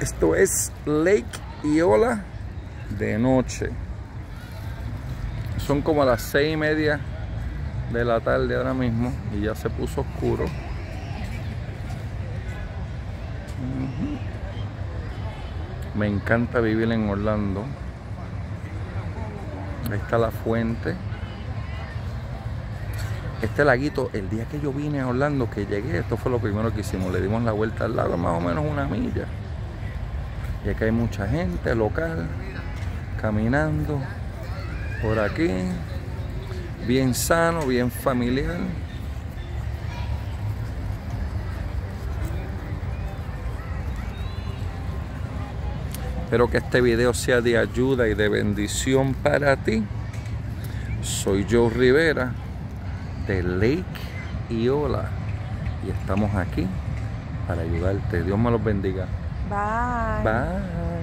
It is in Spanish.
Esto es Lake Iola de noche. Son como las seis y media de la tarde ahora mismo y ya se puso oscuro. Me encanta vivir en Orlando. Ahí está la fuente. Este laguito, el día que yo vine a Orlando, que llegué, esto fue lo primero que hicimos. Le dimos la vuelta al lago, más o menos una milla. Y aquí hay mucha gente local caminando por aquí. Bien sano, bien familiar. Espero que este video sea de ayuda y de bendición para ti. Soy Joe Rivera de Lake Iola y estamos aquí para ayudarte. Dios me los bendiga. Bye. Bye.